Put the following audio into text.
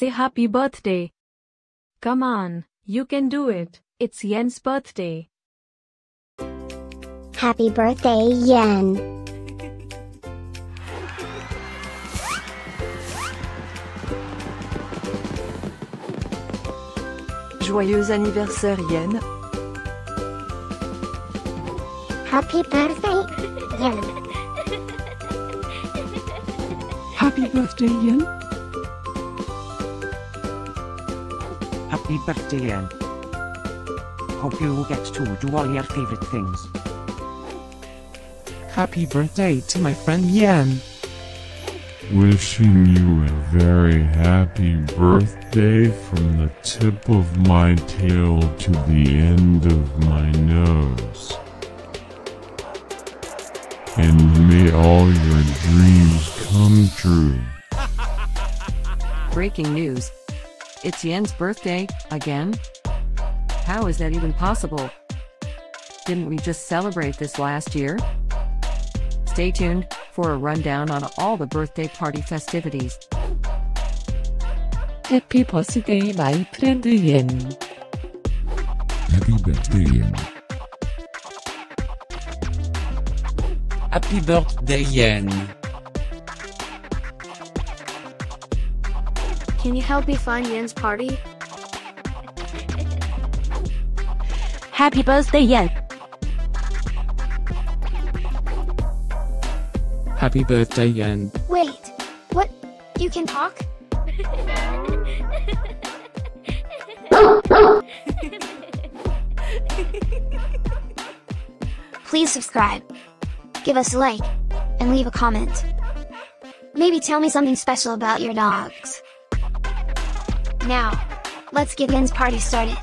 say happy birthday. Come on, you can do it. It's Yen's birthday. Happy birthday, Yen. Joyeux anniversaire Yen. Happy birthday, Yen. Happy birthday, Yen. Happy birthday, Yen. Hope you get to do all your favorite things. Happy birthday to my friend Yen. Wishing you a very happy birthday from the tip of my tail to the end of my nose. And may all your dreams come true. Breaking news. It's Yen's birthday, again? How is that even possible? Didn't we just celebrate this last year? Stay tuned for a rundown on all the birthday party festivities. Happy birthday, my friend Yen. Happy birthday, Yen. Happy birthday, Yen. Can you help me find Yen's party? Happy birthday, Yen. Happy birthday, Yen. Wait, what? You can talk? Please subscribe, give us a like, and leave a comment. Maybe tell me something special about your dogs. Now, let's get Yen's party started.